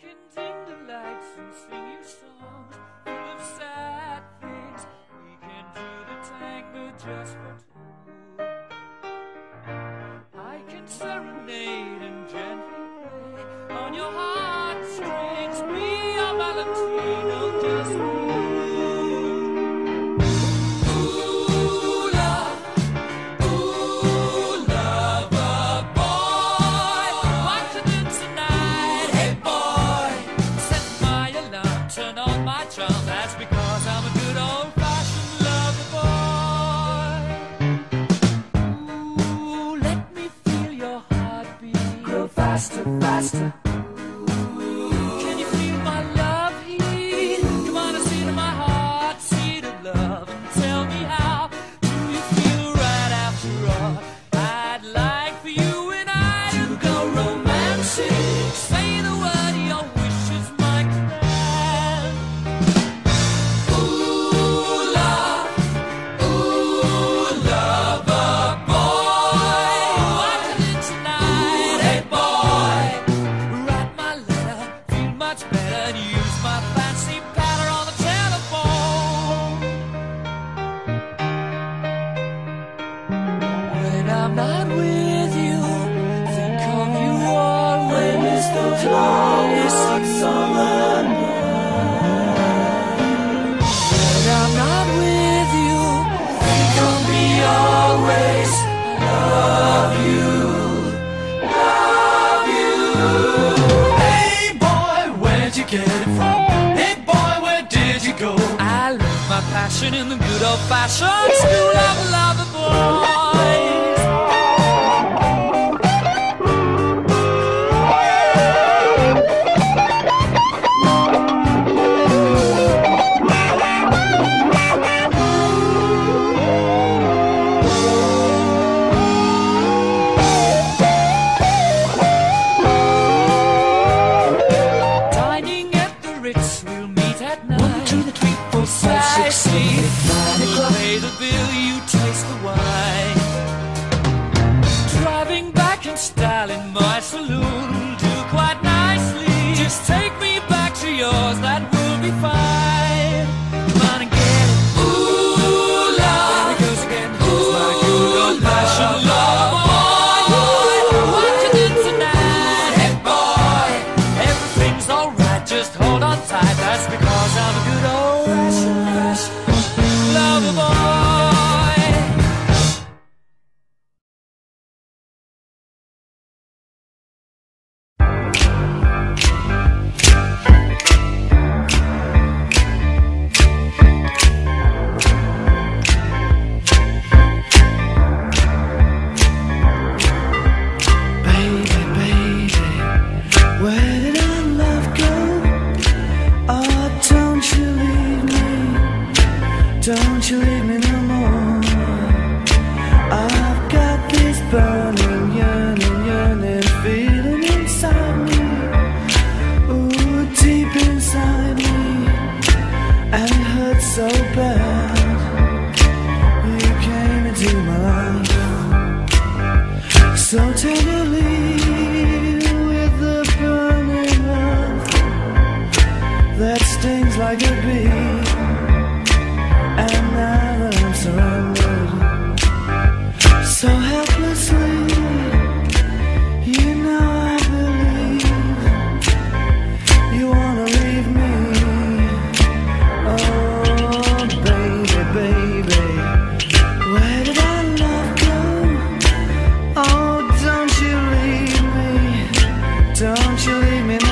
can dim the lights and sing you songs full of sad things. We can do the tango just for two. I can serenade. I'm not with you. Think of you always the summer night When I'm not with you. Think of me always. Love you. Love you. Hey boy, where'd you get it from? Hey boy, where did you go? I my passion in the good old fashioned school of love, boy. Five, six, eight, nine o'clock. So tenderly with the burning love that stings like a bee. Don't you leave me